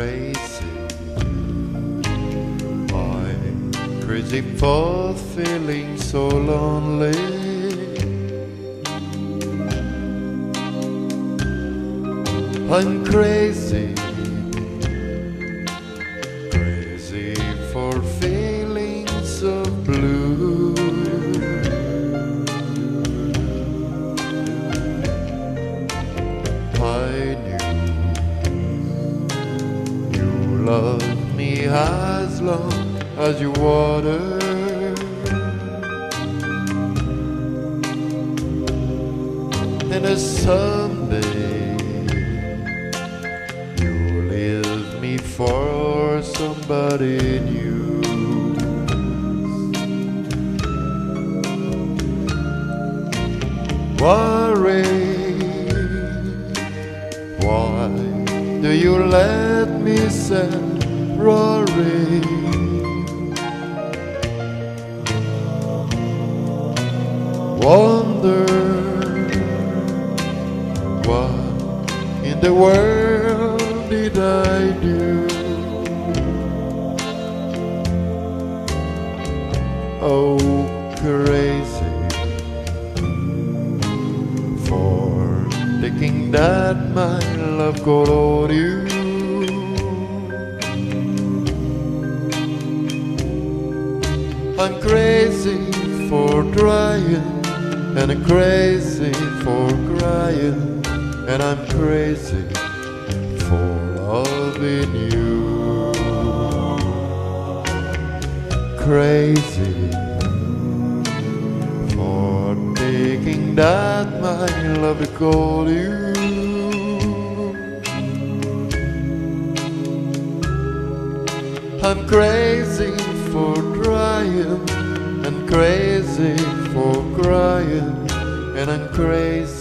crazy. I'm crazy for feeling so lonely. I'm crazy, crazy for feeling. You loved me as long as you water. And a someday you leave me for somebody new. Worry, why do you let me say Rory? Wonder what in the world did I do? Oh, crazy for thinking that my got you. I'm crazy for trying, and I'm crazy for crying, and I'm crazy for loving you. Crazy for thinking that my love will call you. I'm crazy for trying and crazy for crying, and I'm crazy